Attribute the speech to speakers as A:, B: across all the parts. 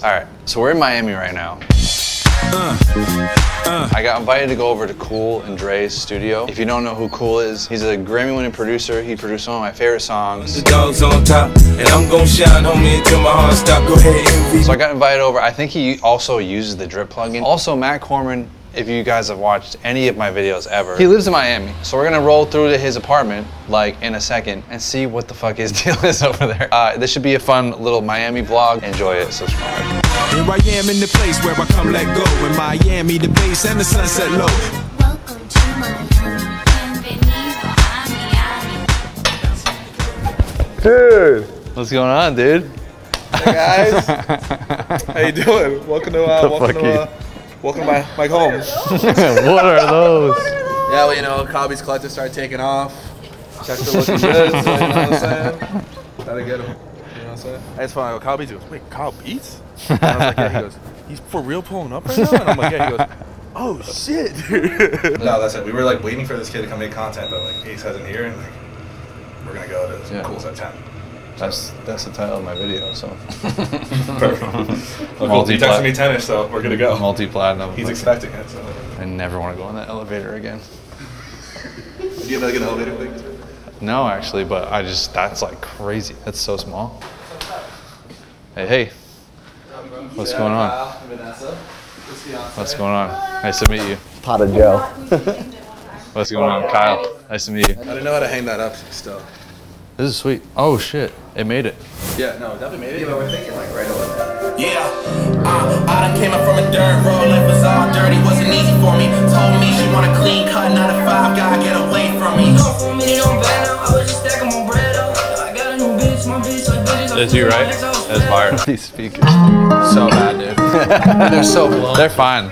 A: All right, so we're in Miami right now. Uh, uh. I got invited to go over to Cool and Dre's studio. If you don't know who Cool is, he's a Grammy-winning producer. He produced some of my favorite songs.
B: The dogs on top, and I'm gon' shine, homie, until my heart stop. Go ahead.
A: So I got invited over. I think he also uses the drip plugin. Also, Matt Corman, if you guys have watched any of my videos ever, he lives in Miami. So we're gonna roll through to his apartment like in a second and see what the fuck his deal is over there. Uh, this should be a fun little Miami vlog. Enjoy it, subscribe.
B: Here I am in the place where I come let go. In Miami, the bass and the sunset low.
C: Welcome to Miami. Bienvenido a Miami.
A: Dude, what's going on, dude?
D: Hey guys, how you doing? Welcome to uh,
A: The
D: welcome to uh, welcome to my, my home.
A: what are those?
D: Yeah, well, you know, Cobby's collector started taking off. Checks are looking good. So, you know what I'm saying? Gotta get him. You know what I'm saying? I just found out Cobby goes, wait, Kyle Beats? And I was like, yeah. He goes, he's for real pulling up right now? And I'm like, yeah. He goes, oh shit. no, that's it. We were like waiting for this kid to come make content, but like Ace hasn't here, and like we're gonna go to
A: Yeah.
D: Cool's at ten.
A: That's that's the title of my video. So
D: Perfect. Well,
A: Multi-
D: he texted me tennis, so we're gonna go.
A: multi-platinum.
D: He's expecting it. So.
A: I never want to go in that elevator again.
D: Do you have like an elevator thing?
A: No, actually, but I just that's like crazy. That's so small. Hey, hey, what's going on? What's going on? Nice to meet you.
E: Pot of Joe.
A: What's going on, Kyle? Nice to meet you.
D: I didn't know how to hang that up still.
A: This is sweet. Oh shit, it made it.
D: Yeah, no, definitely made it. Yeah, but we're thinking like right away.
B: Yeah, uh, I done came up from a dirt road, life was all dirty, wasn't easy for me. Told me she want a clean cut, not a five guy, get away from me.
A: That's you, right? That's fire. These speakers.
D: So bad, dude. They're so blown.
A: They're fine.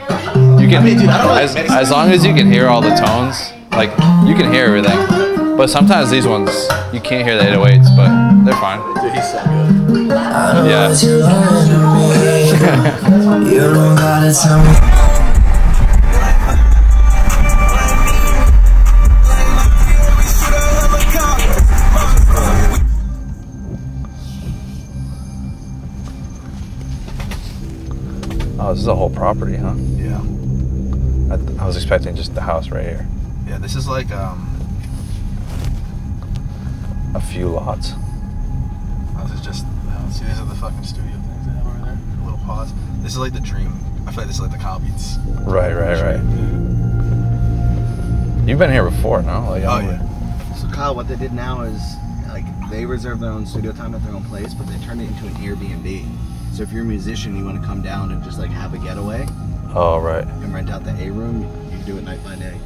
A: You can, as, as long as you can hear all the tones, like you can hear everything. But sometimes these ones, you can't hear the 808s, but they're fine.
D: Dude, he's so good.
A: Yeah.
F: You don't gotta tell me.
A: Oh, this is a whole property, huh?
D: Yeah.
A: I, I was expecting just the house right here.
D: Yeah, this is like um
A: A few lots.
D: oh, this is just the house. See these are the fucking studio things they have over there. A little pause. This is like the dream. I feel like this is like the Kyle Beats.
A: Right, right, right. You've been here before, no? Like,
D: Oh yeah.
E: So Kyle, what they did now is like they reserve their own studio time at their own place, but they turned it into an Airbnb. So if you're a musician, you want to come down and just like have a getaway
A: Oh, right.
E: and rent out the A room, you can do it night by day.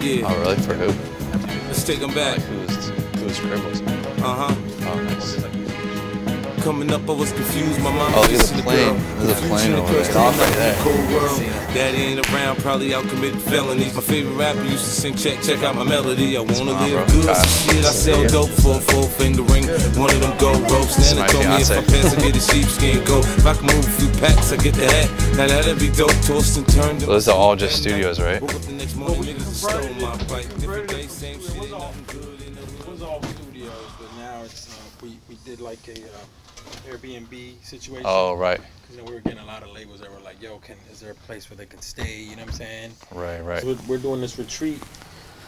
B: Yeah,
A: Oh, really? For who?
B: let's take them back.
A: Like, who's, who's Scribbles?
B: Uh huh.
A: Oh, nice.
B: Coming up, I was confused. My mom
A: Oh, look at
B: kissing
A: the
B: the
A: plane.
B: girl.
A: There's a plane
B: Confusion
A: over
B: occurs
A: there.
B: to me
A: Off right
B: like
A: there.
B: a cold world. Daddy ain't around, probably out committing felonies. My favorite rapper used to sing, check, check out my melody. I wanna
A: my
B: live
A: bro,
B: good.
A: Kyle.
B: So shit, I sell
A: Yeah.
B: dope for a four finger ring. One of them gold ropes.
A: This is
B: Nana
A: my
B: told me if I
A: fiance.
B: pass, I get a sheepskin coat. If I can move a few packs, I get the hat. Now that'd be dope. Tossed and turned.
A: So those are all just studios, right?
B: Woke up the next morning, niggas stole my bike. Different day, same shit, ain't nothing good in it.
G: It was all studios, but now it's uh, we we did like a uh, Airbnb situation.
A: Oh, right.
G: Because then we were getting a lot of labels that were like, "Yo, can is there a place where they can stay?" You know what I'm saying?
A: Right, right.
G: So we're, we're doing this retreat.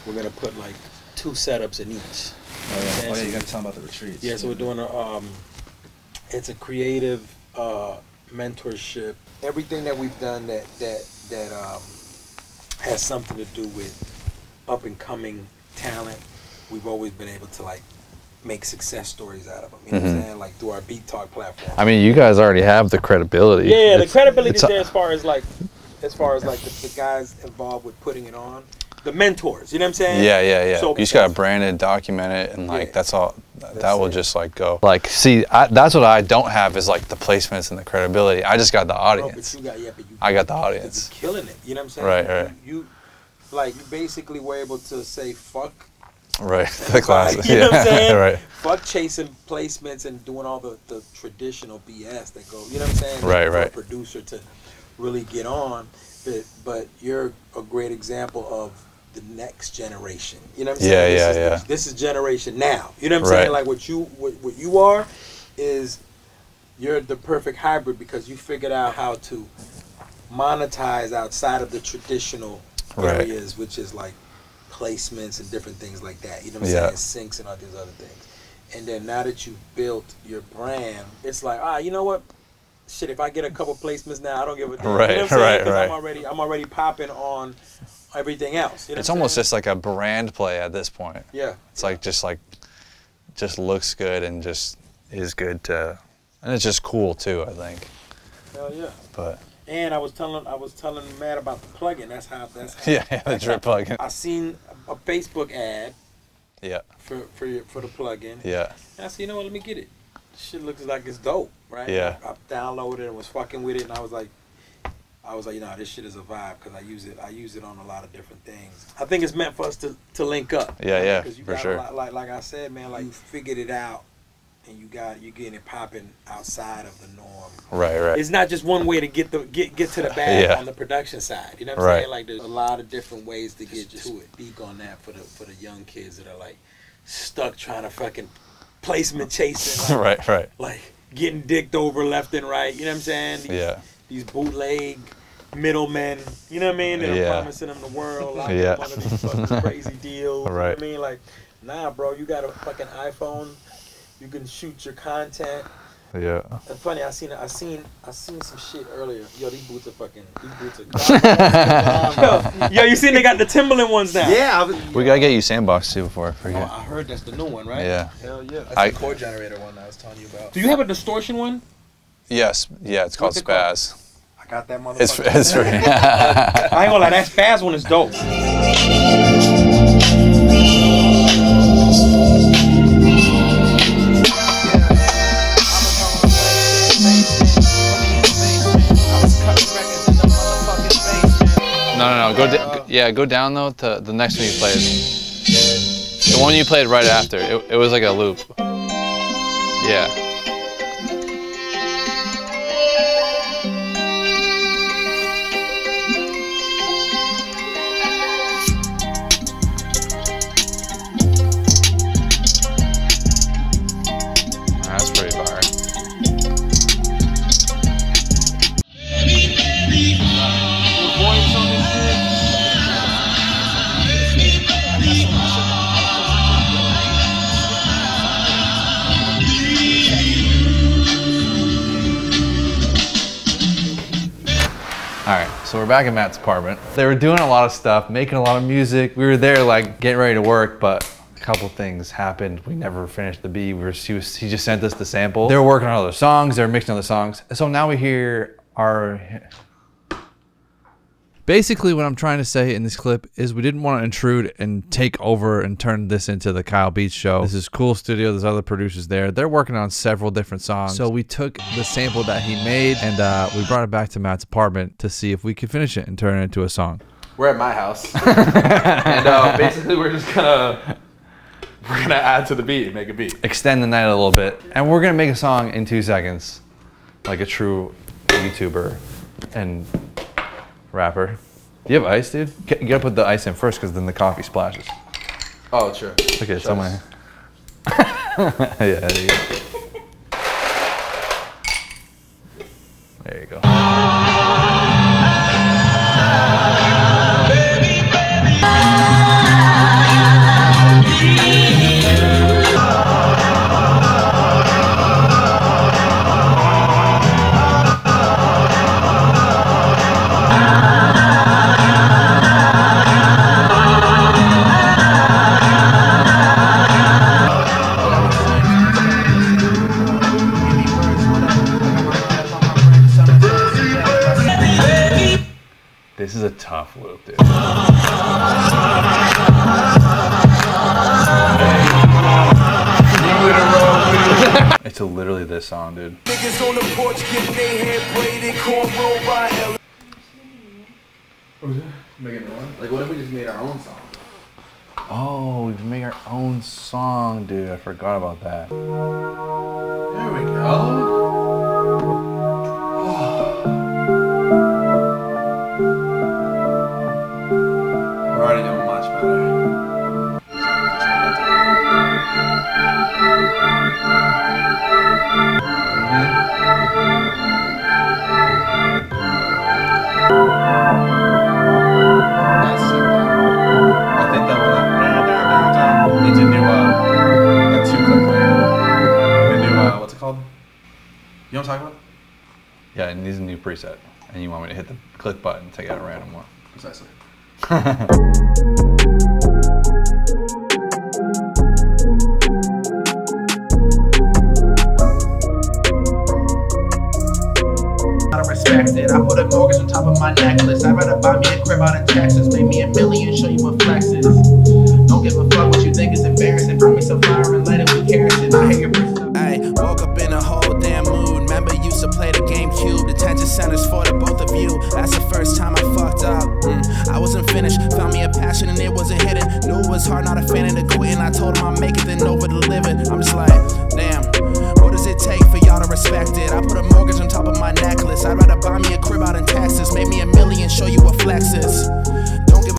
G: We're gonna put like two setups in each.
D: Oh yeah, Oh, yeah, you gotta tell them about the retreats.
G: Yeah, so we're doing a um, it's a creative uh, mentorship. Everything that we've done that that that um, has something to do with up and coming talent, we've always been able to like make success stories out of them. You know what I'm
A: Mhm.
G: saying? Like through our Beat Talk platform.
A: I mean, you guys already have the credibility.
G: yeah, the credibility is there as far as like as far as like the, the guys involved with putting it on, the mentors. You know what I'm saying?
A: Yeah, yeah, yeah.
G: So-
A: you just gotta brand it, document it, and like
G: Yeah.
A: that's all. That will
G: it.
A: just like go. Like, see, I, that's what I don't have is like the placements and the credibility. I just got the
G: Bro,
A: audience.
G: but you got yeah, but you
A: I got the
G: You're
A: audience.
G: killing it. You know what I'm saying?
A: Right,
G: You-
A: right.
G: You, like you basically were able to say fuck
A: Right, the classes.
G: You know what I'm saying?
A: right.
G: fuck chasing placements and doing all the, the traditional BS that go. You know what I'm saying?
A: Right,
G: for
A: right.
G: A producer to really get on, but but you're a great example of the next generation. You know what I'm
A: Yeah,
G: saying?
A: yeah,
G: this is,
A: yeah.
G: This is generation now. You know what I'm
A: Right.
G: saying? Like what you what, what you are is you're the perfect hybrid because you figured out how to monetize outside of the traditional
A: Right.
G: areas, which is like placements and different things like that. You know what I'm
A: Yeah.
G: saying? Syncs and all these other things. And then now that you've built your brand, it's like, ah, you know what? Shit, if I get a couple placements now, I don't give a damn.
A: Right,
G: you know what I'm saying?
A: right, right.
G: I'm already, I'm already popping on everything else. You know
A: It's almost
G: saying?
A: just like a brand play at this point.
G: yeah.
A: It's like just like just looks good and just is good to and it's just cool too, I think.
G: Hell yeah.
A: But
G: And I was telling, I was telling Matt about the plugin. That's how. That's how,
A: yeah, yeah the drip plugin.
G: I seen a Facebook ad
A: Yeah,
G: for for your, for the plugin.
A: yeah.
G: And I said, you know what? Let me get it. Shit looks like it's dope, right?
A: Yeah.
G: I, I downloaded it and was fucking with it, and I was like, I was like, you know, this shit is a vibe because I use it. I use it on a lot of different things. I think it's meant for us to, to link up.
A: Yeah, yeah,
G: Because you
A: for
G: got
A: sure.
G: A lot, like like I said, man, like you figured it out, and you got you getting it popping outside of the norm.
A: Right, right.
G: It's not just one way to get the get get to the bag
A: Yeah.
G: on the production side. You know what I'm
A: Right.
G: saying? Like there's a lot of different ways to get to it. Speak on that for the for the young kids that are like stuck trying to fucking placement chasing. Like,
A: right, right.
G: like getting dicked over left and right. You know what I'm saying? These,
A: Yeah.
G: These bootleg middlemen. You know what I mean? That
A: Yeah.
G: are promising them the world. Like
A: Yeah.
G: one of these fucking crazy deals. You know
A: Right.
G: what I mean? Like, nah, bro. You got a fucking iPhone. You can shoot your content.
A: Yeah.
G: It's funny. I seen I seen I seen some shit earlier. Yo, these boots are fucking. These boots are. yo, yo, you seen they got the Timberland ones now?
E: Yeah, I was,
A: We gotta get you sandbox too before I
G: Oh. I heard that's the new one, right?
A: Yeah.
G: Hell yeah.
D: That's
A: I-
D: the chord generator one that I was telling you about.
G: Do you have a distortion one?
A: Yes, yeah, it's called
G: What's it called?
A: Spaz.
G: I got that motherfucker.
A: It's it's free.
G: I ain't gonna lie, that Spaz one is dope.
A: Yeah, go down though to the next one you played. The one you played right after. It, it was like a loop. Yeah. So we're back in Matt's apartment. They were doing a lot of stuff, making a lot of music. We were there, like getting ready to work, but a couple things happened. We never finished the beat. We were, he, was, he just sent us the sample. They were working on other songs. They were mixing other songs. So now we hear our. Basically, what I'm trying to say in this clip is we didn't want to intrude and take over and turn this into the Kyle Beats show. This is Cool Studio. There's other producers there. They're working on several different songs. So we took the sample that he made and uh, we brought it back to Matt's apartment to see if we could finish it and turn it into a song.
D: We're at my house, and uh, basically we're just gonna we're gonna add to the beat and make a beat.
A: Extend the night a little bit. And we're going to make a song in two seconds, like a true YouTuber and rapper. Do you have ice, dude? You gotta put the ice in first because then the coffee splashes.
D: Oh, sure.
A: Okay, it's on my. yeah, there you go. Is a tough loop, dude. it's literally this song, dude.
B: Niggas on the porch getting their hair braided, cornrow by L.
E: like, what if we just made our own song?
A: Oh, we can make our own song, dude. I forgot about that. Yeah, it needs a new preset, and you want me to hit the click button to get a random one.
D: Precisely.
B: I respect it. I put a mortgage on top of my necklace. I'd rather buy me a crib out in Texas. Make me a million, show you what flex is. Don't give a fuck what you think is embarrassing. Bring me some fire and let it be kerosene. I hear your
H: Hey, woke up in a whole damn mood. Remember, used to play the Detention centers for the both of you. That's the first time I fucked up. Mm, I wasn't finished. Found me a passion and it wasn't hidden. Knew it was hard, not a fan of the quitting. I told him I'll make it, then over deliver it. I'm just like, damn. What does it take for y'all to respect it? I put a mortgage on top of my necklace. I'd rather buy me a crib out in Texas. Make me a million, show you what flex is.